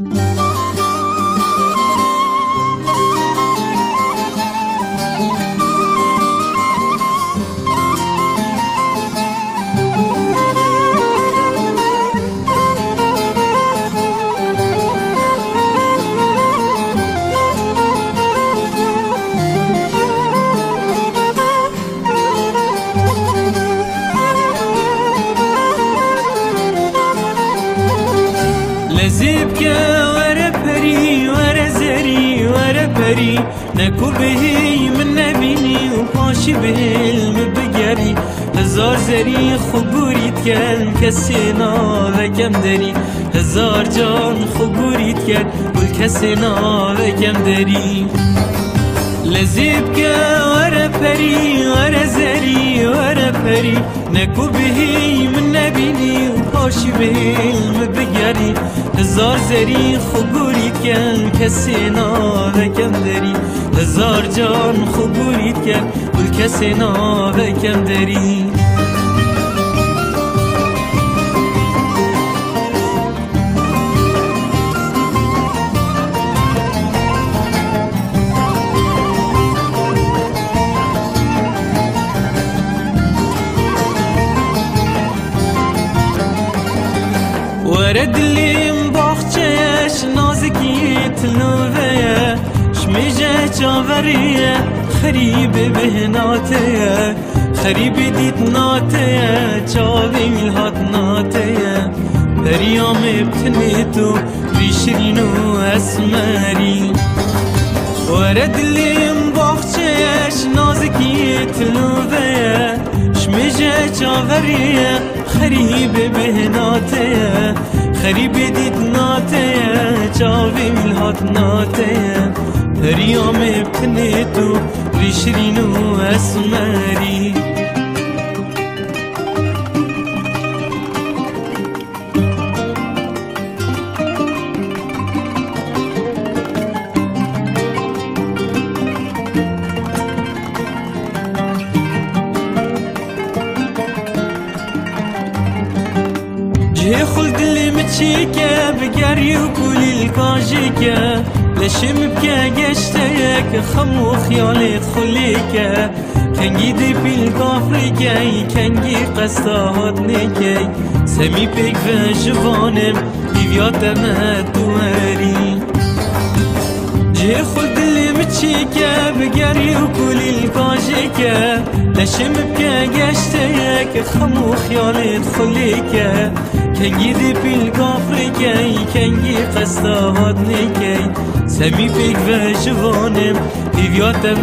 Música لذیب ورا بري ورا زري ورا بري. پری نکو من نبینی وباش پاشی به علم بگری هزار زری خبورید کن کسی نالکم داری هزار جان خبوري کن بل کسی نالکم داری ورا بري ورا زري ورا بري وره پری من نبینی نبيني وباشي بالم بقري هزار زری خوبورید کن کسی کم داری هزار جان خوبورید کن بل کسی کم داری Mere dilim bahçeye nazikiyi tilnuveye Şmije çaveriye خريب بهناتيا خريب ديت ناتيا چاوي ملهات ناتيا بريام بتنيتو بشرينو اسمري ورد ليم باخچيش نازكي تلوبيا شمجة چاوريا خريب بهناتيا خریب دید ناته چاوی ملهات ناته. پریام ابتنه تو ریشرینو اسمری خلد اللي متشيكة بقري وكل الكاجيكة لشم بكا قشتك خم وخيالي تخليكة كنجي دي بالكافريكي كنجي قصة هدنيكي سمي بيك فجوانم بيبيات ما دواري جه خلد اللي متشيكة بقري وكل الكاجيكة لشم بكا قشتك خم کنگی دی پیل کافری کی کنگی قصدا هادنی کی سمی پیک و جوانم پیویاتم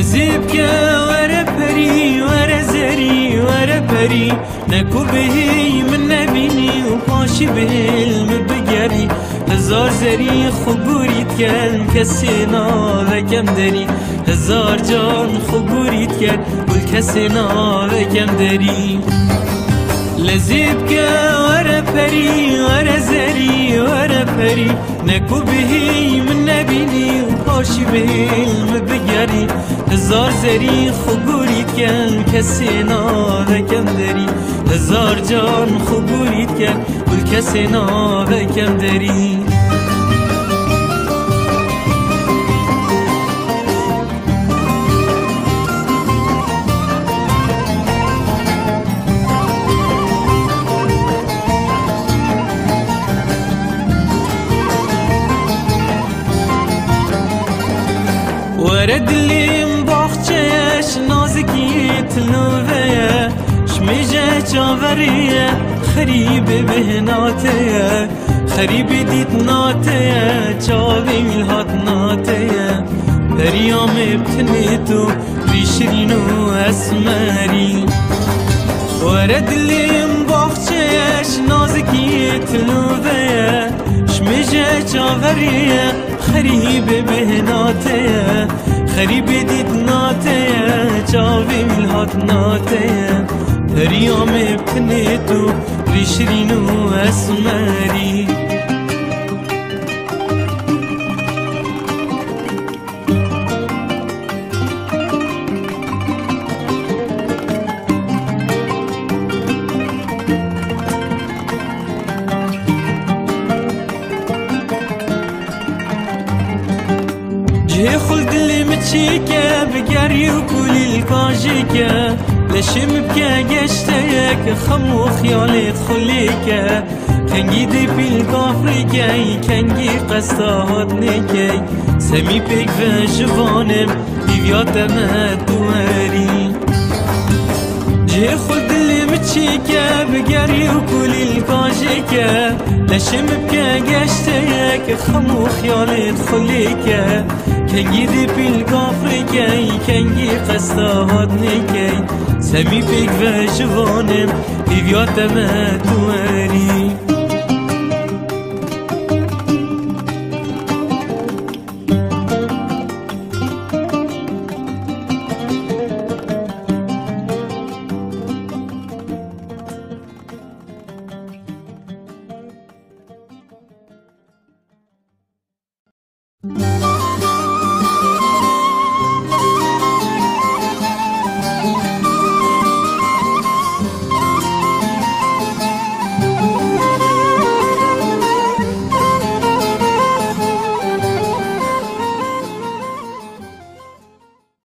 دواری لزيب ورا بري ورا زري ورا بري نكو بهي من نبيني وباشي بالم بقري هزار زري خبوري تكن كسينا وكم دري هزار جان خبوري تكن والكسينا وكم دري لزيب ورا بري ورا زري ورا بري نكو بهي من نبيني وباشي بالم بقري هزار زری خوبورید کن کسی کم داری هزار جان خوبورید کن بل کسی کم داری Mere dilim bahçeye Şnaziki tilnuveye Şmije çaveriye Xeribe behnateye Xeribe ditnateye Çavi milhat nateye Deryam ebtini tu Bişrin u esmeri Mere dilim bahçeye Şnaziki tilnuveye Şmije çaveriye خريب بهناتيه غریب دید ناتیه چاویم هات ناتیه هریام پنه تو ریشرین و اسمری. جه خلد اللي متشيكة بقري وكل الكاجيكة لشم بكا قشتك خمو خيالي تخليكة كنجي دي بالكافريكي كنجي قصة هدنيكي سمي بيك فجوانم ديفيات ما دواري جه خلد اللي متشيكة بقري وكل الكاجيكة لشم بكا قشتك خمو خيالي تخليكة کنگی دی پیل کافری کی کنگی قصدا هاد نیکی سمی پیک و جوانم دیویات ما دواری